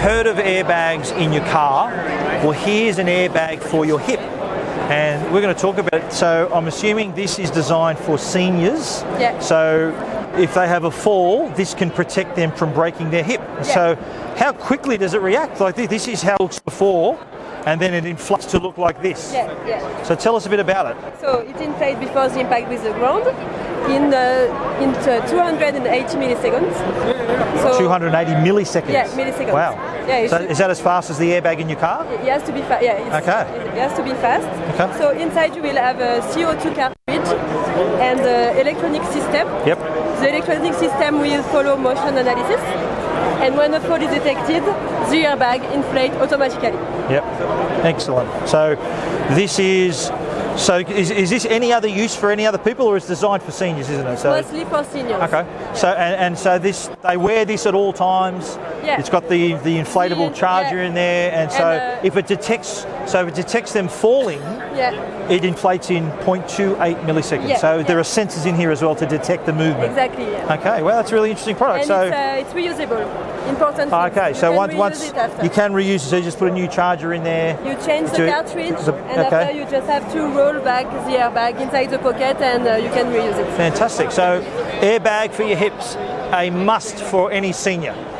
of airbags in your car. Well, here's an airbag for your hip. And we're going to talk about it. So I'm assuming this is designed for seniors. Yeah. So if they have a fall, this can protect them from breaking their hip. Yeah. So how quickly does it react? Like this, this is how it looks before, and then it inflates to look like this. Yeah, yeah. So tell us a bit about it. So it inflates before the impact with the ground in uh, in uh, 280 milliseconds. So 280 milliseconds. Yeah, milliseconds. Wow. Yeah, so is that as fast as the airbag in your car? It has to be fast. Yeah, it's, Okay. It has to be fast. Okay. So inside you will have a CO2 cartridge and the electronic system. Yep. The electronic system will follow motion analysis. And when a fall is detected, the airbag inflates automatically. Yep. Excellent. So this is. So is, is this any other use for any other people, or is it designed for seniors, isn't it? So Mostly for seniors. Okay. So and, and so this they wear this at all times. Yeah. It's got the the inflatable The- charger yeah. in there, and so And, uh, if it detects so if it detects them falling, Yeah, it inflates in 0.28 milliseconds. Yeah, so there are sensors in here as well to detect the movement. exactly. Yeah. Okay. Well, that's a really interesting product. And so. it's, uh, it's reusable. Important. Okay, so once, once you can reuse it, so you just put a new charger in there. You change the cartridge, the- and okay. after you just have to roll back the airbag inside the pocket, and uh, you can reuse it. Fantastic. So, airbag for your hips, a must for any senior.